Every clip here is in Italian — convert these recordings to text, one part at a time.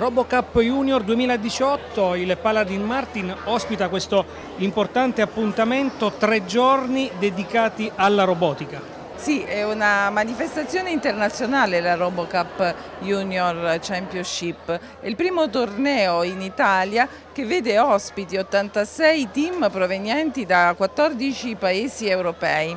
RoboCup Junior 2018, il Paladin Martin ospita questo importante appuntamento, tre giorni dedicati alla robotica. Sì, è una manifestazione internazionale la RoboCup Junior Championship, è il primo torneo in Italia che vede ospiti 86 team provenienti da 14 paesi europei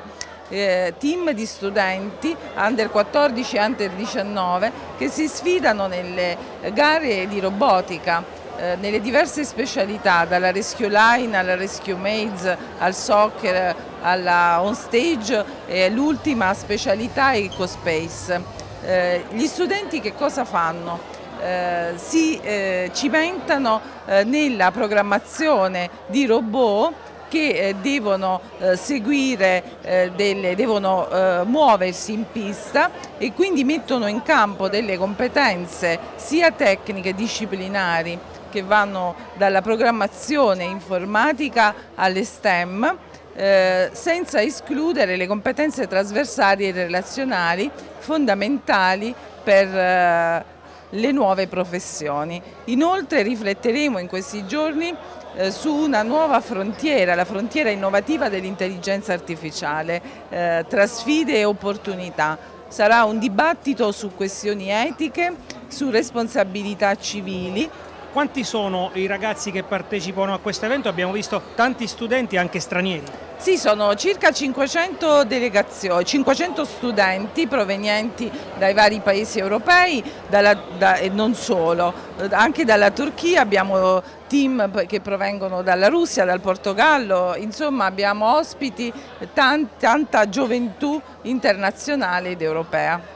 eh, team di studenti under 14 e under 19 che si sfidano nelle gare di robotica eh, nelle diverse specialità, dalla rescue line alla rescue maids, al soccer, alla on stage e l'ultima specialità è EcoSpace. Eh, gli studenti che cosa fanno? Eh, si eh, cimentano eh, nella programmazione di robot che eh, devono eh, seguire, eh, delle, devono muoversi in pista e quindi mettono in campo delle competenze sia tecniche che disciplinari che vanno dalla programmazione informatica alle STEM eh, senza escludere le competenze trasversali e relazionali fondamentali per eh, le nuove professioni. Inoltre rifletteremo in questi giorni eh, su una nuova frontiera, la frontiera innovativa dell'intelligenza artificiale, eh, tra sfide e opportunità. Sarà un dibattito su questioni etiche, su responsabilità civili, quanti sono i ragazzi che partecipano a questo evento? Abbiamo visto tanti studenti anche stranieri. Sì, sono circa 500 delegazioni, 500 studenti provenienti dai vari paesi europei dalla, da, e non solo, anche dalla Turchia abbiamo team che provengono dalla Russia, dal Portogallo, insomma abbiamo ospiti tanta gioventù internazionale ed europea.